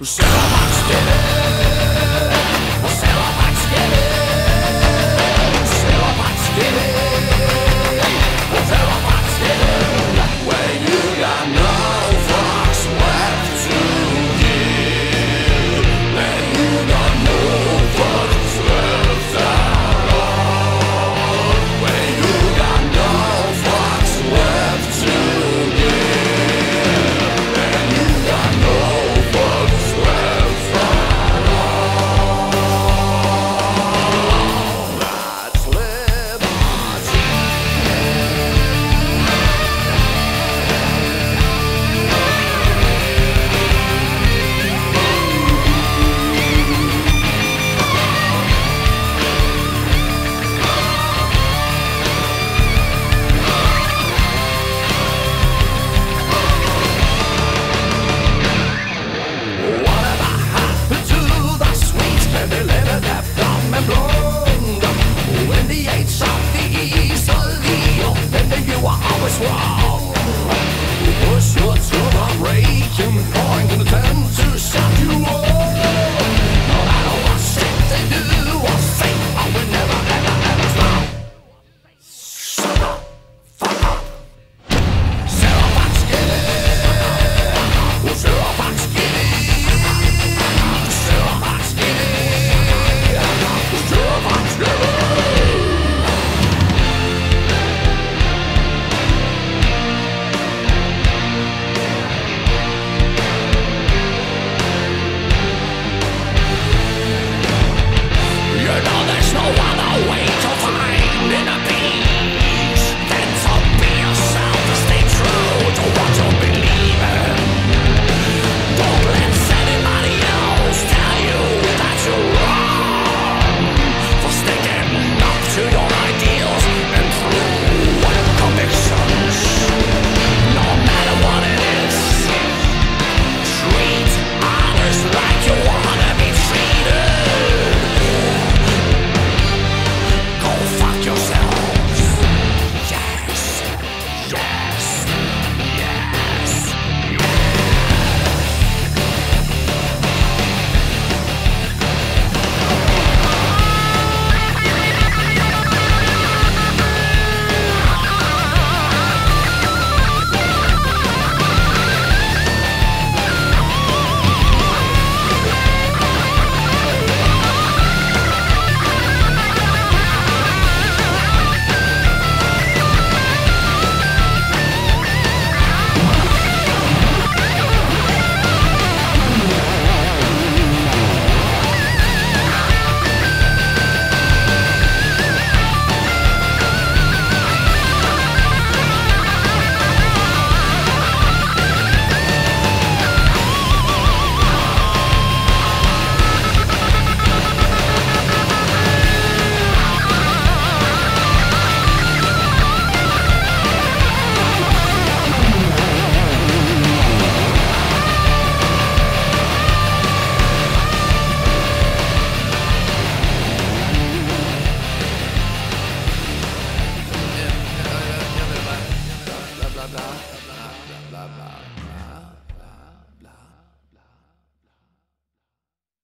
Shadowbox did it! Jim Coyne in the ten, two